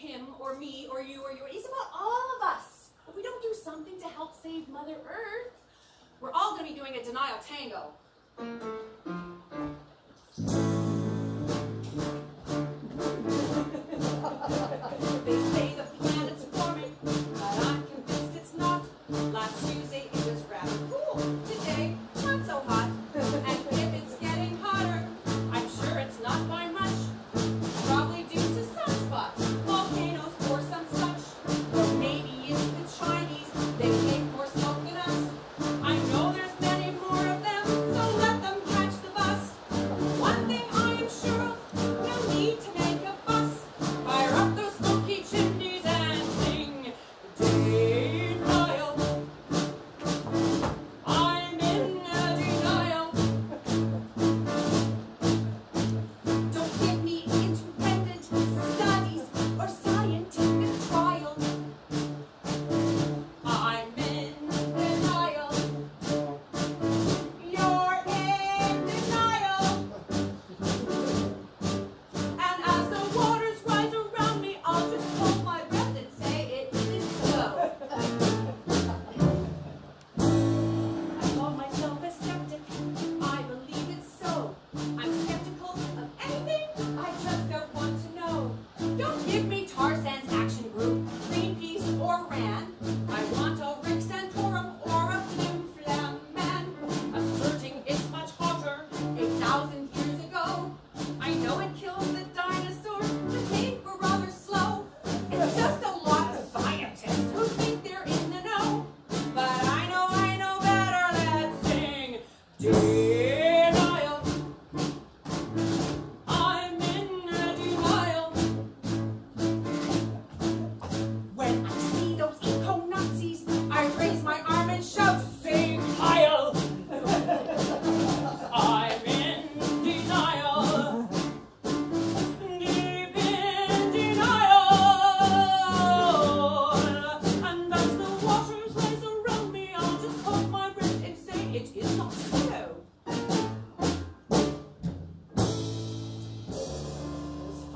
him or me or you or you. It's about all of us. If we don't do something to help save Mother Earth, we're all going to be doing a denial tango.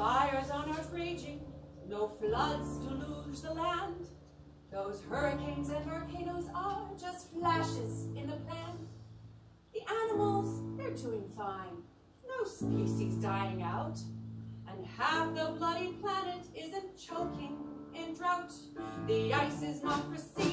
fires on earth raging, no floods deluge the land. Those hurricanes and volcanoes are just flashes in the plan. The animals, they're doing fine. No species dying out. And half the bloody planet isn't choking in drought. The ice is not receding.